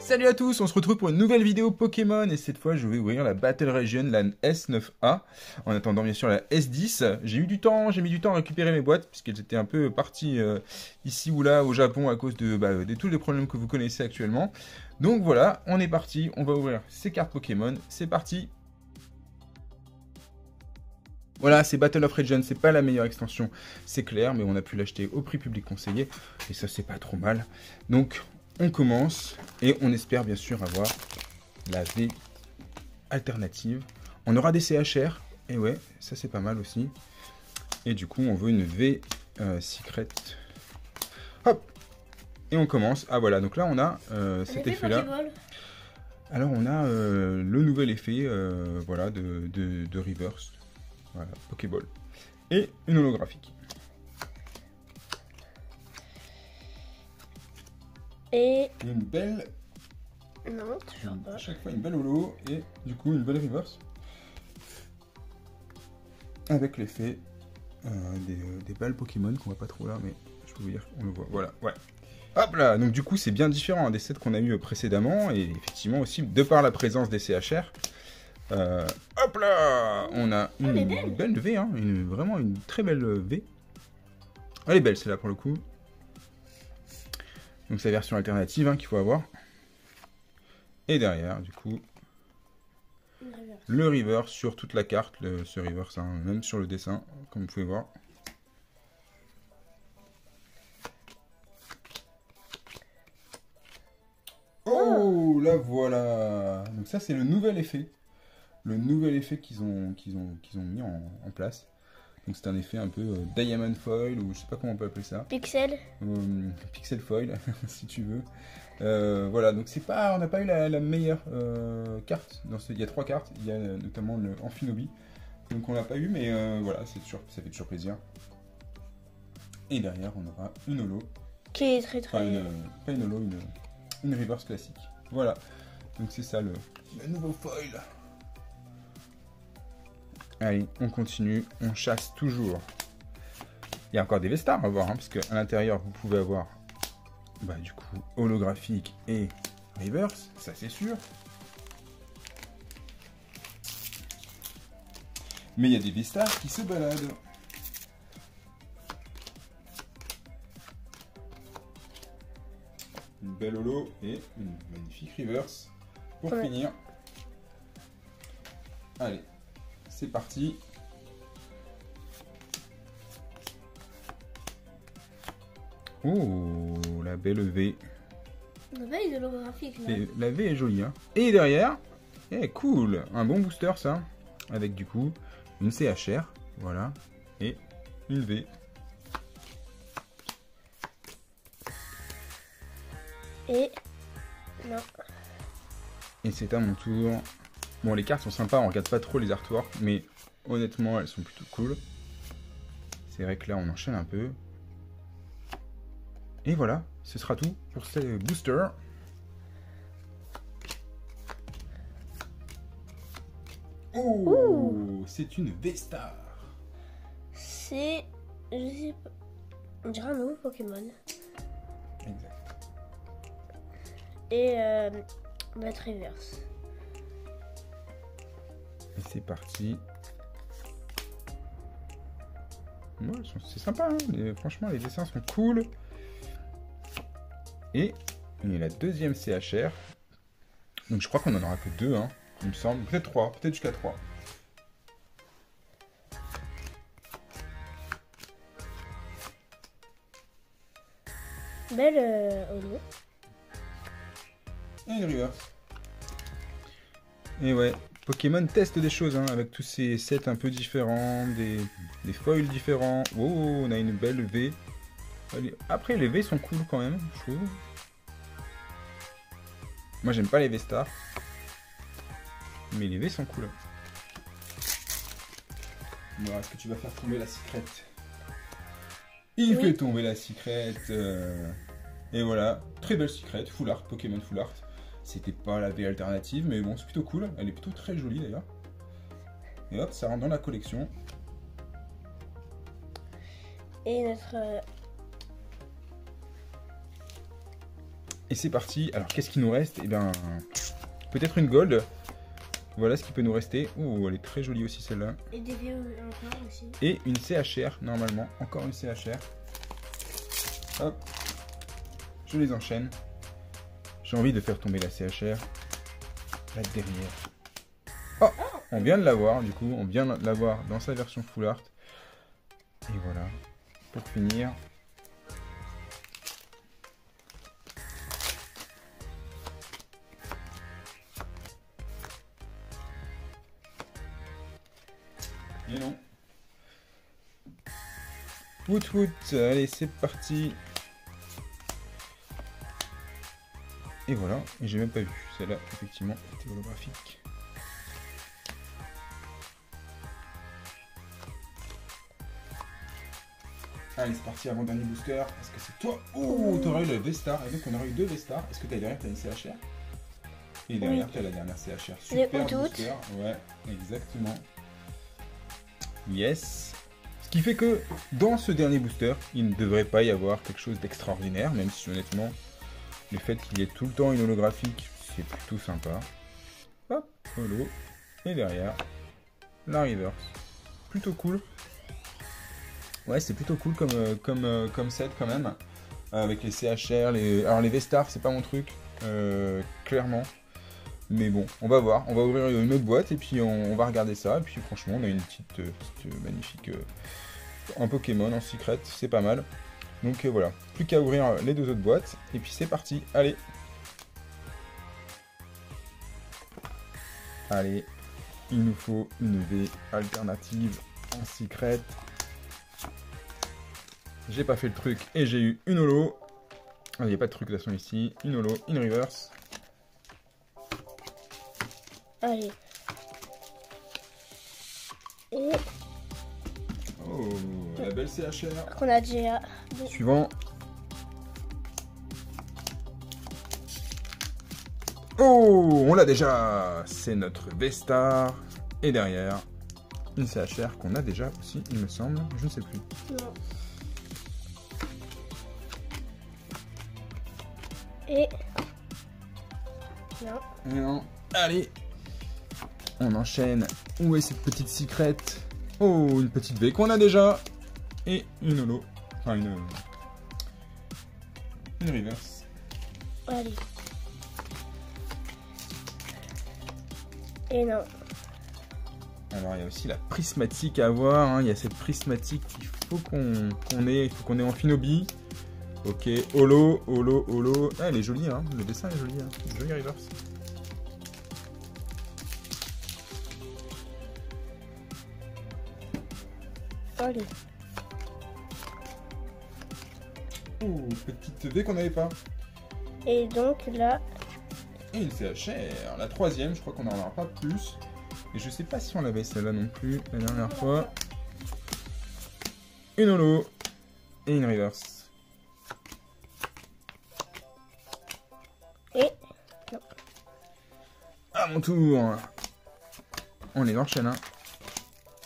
Salut à tous, on se retrouve pour une nouvelle vidéo Pokémon et cette fois je vais ouvrir la Battle Region, la S9A, en attendant bien sûr la S10. J'ai eu du temps, j'ai mis du temps à récupérer mes boîtes puisqu'elles étaient un peu parties euh, ici ou là au Japon à cause de, bah, de tous les problèmes que vous connaissez actuellement. Donc voilà, on est parti, on va ouvrir ces cartes Pokémon, c'est parti voilà, c'est Battle of Region, c'est pas la meilleure extension, c'est clair, mais on a pu l'acheter au prix public conseillé, et ça c'est pas trop mal. Donc on commence et on espère bien sûr avoir la V alternative. On aura des CHR, et ouais, ça c'est pas mal aussi. Et du coup, on veut une V euh, secret. Hop Et on commence. Ah voilà, donc là on a euh, cet effet-là. Alors on a euh, le nouvel effet euh, voilà, de, de, de reverse. Voilà, Pokéball. Et une holographique. Et. Une belle Non, toujours À pas. chaque fois une belle holo et du coup une belle reverse. Avec l'effet euh, des, euh, des balles Pokémon qu'on voit pas trop là, mais je peux vous dire qu'on le voit. Voilà, ouais. Hop là, donc du coup c'est bien différent hein, des sets qu'on a eu précédemment et effectivement aussi de par la présence des CHR. euh, hop là, on a une, elle est belle. une belle V, hein, une, vraiment une très belle V. Elle est belle celle-là pour le coup. Donc c'est la version alternative hein, qu'il faut avoir. Et derrière, du coup, le reverse sur toute la carte, ce reverse, hein, même sur le dessin, comme vous pouvez voir. Oh, la voilà Donc ça, c'est le nouvel effet. Le nouvel effet qu'ils ont, mis en place. Donc c'est un effet un peu euh, diamond foil, ou je sais pas comment on peut appeler ça. Pixel. Euh, pixel foil, si tu veux. Euh, voilà, donc c'est pas, on n'a pas eu la, la meilleure carte. Dans ce, il y a trois cartes, il y a notamment le Amphinobi. Donc on l'a pas eu, mais voilà, c'est toujours, ça fait toujours plaisir. Et derrière, on aura une holo. Qui est très Enfin, très. une, pas une holo, une, une reverse classique. Voilà, donc c'est ça le, le nouveau foil. Allez, on continue, on chasse toujours. Il y a encore des Vestars à voir, hein, parce qu'à l'intérieur, vous pouvez avoir bah, du coup holographique et reverse, ça c'est sûr. Mais il y a des Vestars qui se baladent. Une belle holo et une magnifique reverse pour Ouais. finir. Allez, c'est parti. Oh, la belle V. Holographique là. La V est jolie. Hein. Et derrière, eh, cool, un bon booster ça. Avec du coup une CHR, voilà, et une V. Et. Non. Et c'est à mon tour. Bon, les cartes sont sympas, on regarde pas trop les artworks, mais honnêtement, elles sont plutôt cool. C'est vrai que là, on enchaîne un peu. Et voilà, ce sera tout pour ces boosters. Oh, c'est une V-Star. C'est. Je sais pas. On dirait un nouveau Pokémon. Exact. Et. Euh. Bat Reverse. Et c'est parti. Ouais, c'est sympa, hein, les- franchement, les dessins sont cool. Et il y a la deuxième CHR. Donc je crois qu'on en aura que deux, hein, il me semble. Peut-être trois, peut-être jusqu'à trois. Belle euh. Et une reverse. Et ouais, Pokémon teste des choses hein, avec tous ces sets un peu différents, des, des foils différents. Oh, on a une belle V. Après, les V sont cool quand même, je trouve. Moi, j'aime pas les V stars. Mais les V sont cool. Bon, est-ce que tu vas faire tomber la secrète? Il Oui. fait tomber la secrète. euh, Et voilà, très belle secrète, full art, Pokémon full art. C'était pas la V alternative, mais bon, c'est plutôt cool. Elle est plutôt très jolie d'ailleurs. Et hop, ça rentre dans la collection. Et notre. euh, Et c'est parti. Alors, qu'est-ce qui nous reste? Eh bien, peut-être une gold. Voilà ce qui peut nous rester. Ouh, elle est très jolie aussi celle-là. Et des vieux encore aussi. Et une CHR, normalement. Encore une CHR. Hop. Je les enchaîne. J'ai envie de faire tomber la CHR. Là derrière. Oh On vient de l'avoir, du coup. On vient de l'avoir dans sa version full art. Et voilà. Pour finir. Et non. Woot woot, allez c'est parti. Et voilà, et j'ai même pas vu, celle-là effectivement était holographique. Allez c'est parti avant dernier booster, est-ce que c'est toi Oh t'aurais eu le V-Star, et donc on aurait eu deux V-Star, est-ce que t'as derrière t'as une CHR Et derrière Oui. t'as la dernière CHR, super booster, ouais exactement. Yes. Ce qui fait que dans ce dernier booster, il ne devrait pas y avoir quelque chose d'extraordinaire, même si honnêtement, le fait qu'il y ait tout le temps une holographique, c'est plutôt sympa. Hop, holo. Et derrière, la reverse. Plutôt cool. Ouais, c'est plutôt cool comme, euh, euh, comme set quand même. Euh, avec les CHR, les... alors les V-Star, c'est pas mon truc, clairement. Mais bon, on va voir. On va ouvrir une autre boîte et puis on, va regarder ça. Et puis franchement, on a une petite, magnifique. un Pokémon en secret, c'est pas mal. Donc euh, voilà, plus qu'à ouvrir les deux autres boîtes. Et puis c'est parti, allez. Allez, il nous faut une V alternative en secret. J'ai pas fait le truc et j'ai eu une holo. Il n'y a pas de truc de toute façon ici. Une holo, une reverse. Allez. Oh, la belle CHR. qu'on a déjà. Suivant. Oh, on l'a déjà. C'est notre V-Star. Et derrière, une CHR qu'on a déjà aussi, il me semble. Je ne sais plus. Non. Et. Non. Et non. Allez. On enchaîne. Où est cette petite secrète? Oh, une petite V qu'on a déjà. Et une holo. Enfin, une... Une reverse. Allez. Et non. Alors il y a aussi la prismatique à avoir, hein. il y a cette prismatique qu'il faut qu'on ait, il faut qu'on ait en Finobi. Ok, holo, holo, holo. Ah, elle est jolie, hein. le dessin est joli, hein. jolie reverse. Allez. Ouh, petite V qu'on n'avait pas. Et donc là. Et une CHR, la troisième, je crois qu'on n'en aura pas plus. Et je sais pas si on l'avait celle-là non plus la dernière fois. Une holo et une reverse. Et. À mon tour. On les enchaîne, hein.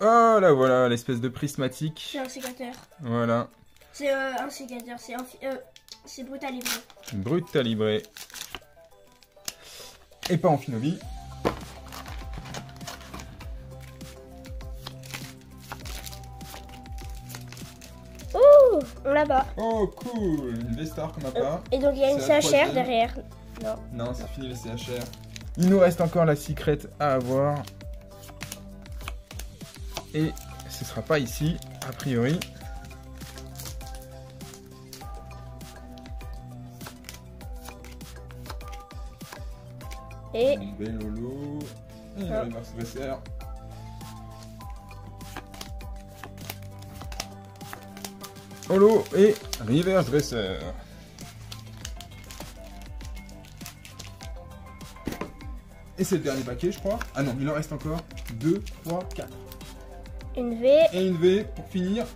Oh là voilà, l'espèce de prismatique. C'est un sécateur. Voilà. C'est euh, un sécateur. C'est Euh, brutal calibré. Et pas en. Ouh On l'a bas. Oh cool Une V-Star qu'on n'a pas. Et donc il y a une CHR derrière. Non. Non, c'est fini les CHR. Il nous reste encore la secret à avoir. Et ce sera pas ici, a priori. Et. Une belle holo. Reverse VCR. Holo et reverse dresser. Et c'est le dernier paquet, je crois. Ah non, il en reste encore 2, 3, 4. Une V. Et une V pour finir.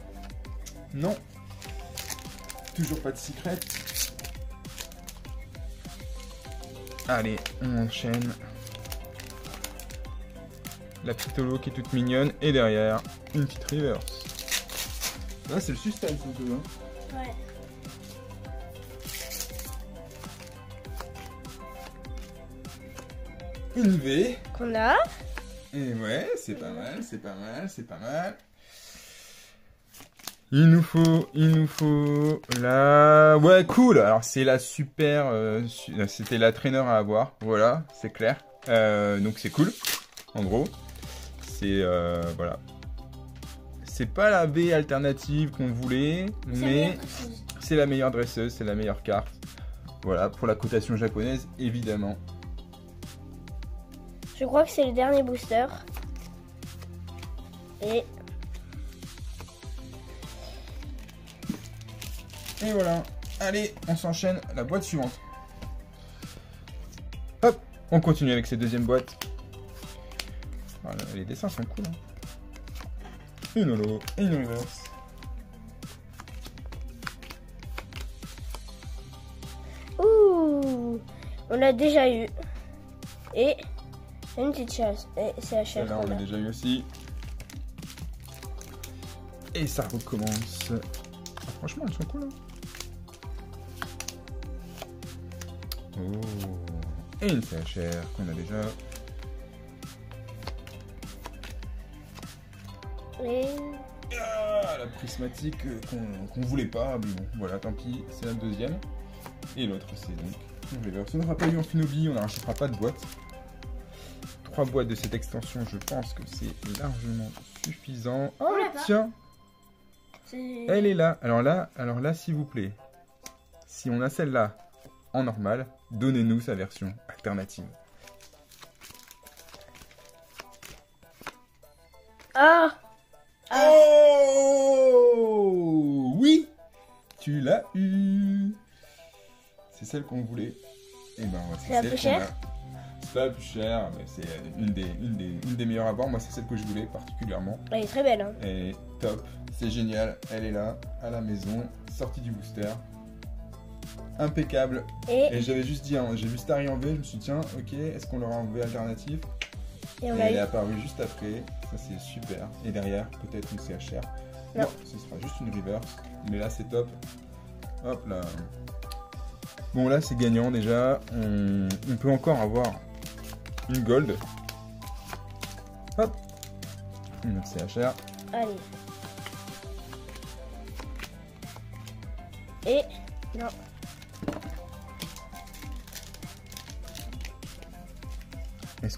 Non. Toujours pas de secret. Allez, on enchaîne. La petite qui est toute mignonne. Et derrière, une petite reverse. Là, c'est le sustain qu'on veut. Ouais. Une V. Qu'on a. Et ouais, c'est pas mal, c'est pas mal, c'est pas mal. Il nous faut, il nous faut la... Ouais, cool Alors, c'est la super... euh, su- C'était la trainer à avoir, voilà, c'est clair. Euh, donc, c'est cool, en gros. C'est... euh, voilà. C'est pas la B alternative qu'on voulait, mais c'est la meilleure dresseuse, c'est la meilleure carte. Voilà, pour la cotation japonaise, évidemment. Je crois que c'est le dernier booster. Et Et voilà. Allez, on s'enchaîne la boîte suivante. Hop, on continue avec cette deuxième boîte. Voilà, les dessins sont cool. hein. Une holo et une reverse. ouh, on l'a déjà eu. Et une petite chasse. Et c'est la chasse. Celle-là, on l'a déjà eu aussi. Et ça recommence. Ah, franchement, elles sont cool. hein. Oh. Et une CHR qu'on a déjà. Et Ah, la prismatique qu'on qu'on voulait pas, mais bon, voilà, tant pis, c'est la deuxième. Et l'autre, c'est donc reverse. On n'aura pas eu en Finobi, on ne rachètera pas de boîte. Trois boîtes de cette extension, je pense que c'est largement suffisant. Oh, tiens, elle est là. Alors là, alors là, s'il vous plaît, si on a celle-là en normal, donnez-nous sa version alternative. Ah Oh Oui Tu l'as eu C'est celle qu'on voulait. Et ben ouais, C'est la plus chère. C'est la plus chère, mais c'est une des, une, des, une des meilleures à voir. Moi, c'est celle que je voulais particulièrement. Elle est très belle. Hein. Elle est top, c'est génial. Elle est là, à la maison, sortie du booster. Impeccable. Et, Et j'avais juste dit, hein, j'ai vu Starry en V, je me suis dit, tiens, ok, est-ce qu'on l'aura en V alternative et elle est apparue juste après, ça c'est super. Et derrière, peut-être une CHR. Non. Ce sera juste une reverse. Mais là c'est top. Hop là. Bon là c'est gagnant déjà. On, on peut encore avoir une gold. Hop. Une autre CHR. Allez. Et non.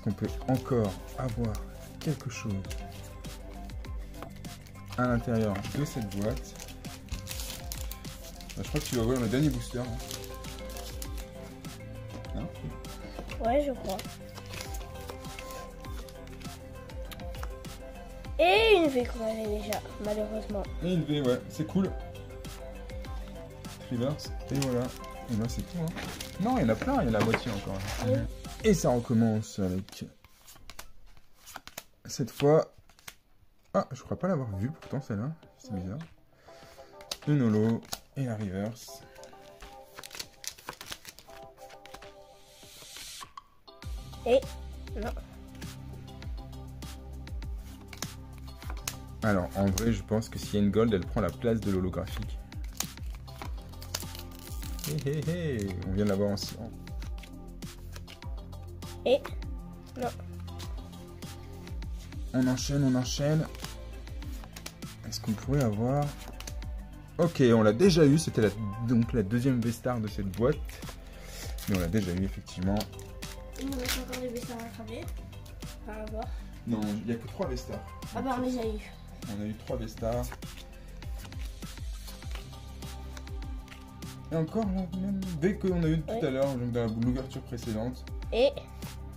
Qu'on peut encore avoir quelque chose à l'intérieur de cette boîte Bah, Je crois que tu vas ouvrir le dernier booster. hein. Hein Ouais, je crois. Et une V qu'on avait déjà, malheureusement. Et une V, ouais, c'est cool. Reverse, et voilà. Et là, c'est tout. Hein. Non, il y en a plein, il y en a la moitié encore. Oui. Et ça recommence avec. Cette fois. Ah, je crois pas l'avoir vue pourtant celle-là. C'est bizarre. Une holo et la reverse. Et non. Alors, en vrai, je pense que s'il y a une gold, elle prend la place de l'holographique. Hé hé hé, on vient de l'avoir en. Et non. On enchaîne, on enchaîne. Est-ce qu'on pourrait avoir... Ok, on l'a déjà eu, c'était la, donc la deuxième V-Star de cette boîte. Mais on l'a déjà eu, effectivement. Il nous reste encore des bestars à cramer. À voir. Non, il n'y a que 3 V-Stars. Ah bah on les a eu. On a eu 3 V-Stars. Et encore la même V qu'on a eu tout Ouais. à l'heure, donc dans l'ouverture précédente. Et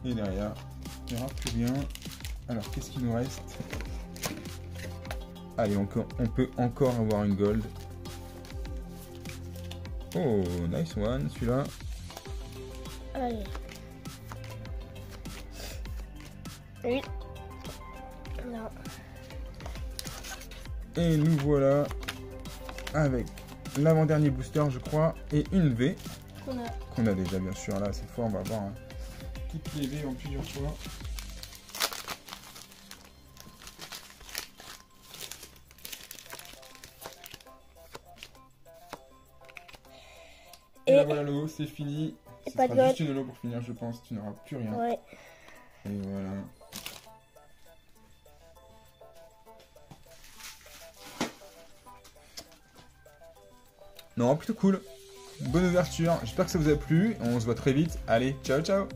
Et derrière, il n'y aura plus rien. Alors, qu'est-ce qu'il nous reste? Allez, encore, on peut encore avoir une gold. Oh, nice one, celui-là. allez. Oui. Non. Et nous voilà avec l'avant-dernier booster, je crois, et une V On a qu'on a déjà, bien sûr. Là, cette fois, on va avoir hein, toutes les V en plusieurs fois. Et, Et- là, voilà le haut, c'est fini. Ce pas sera de juste une holo pour finir, je pense. Tu n'auras plus rien. Ouais. Et voilà. Non, plutôt cool. Bonne ouverture. J'espère que ça vous a plu. On se voit très vite. Allez, ciao, ciao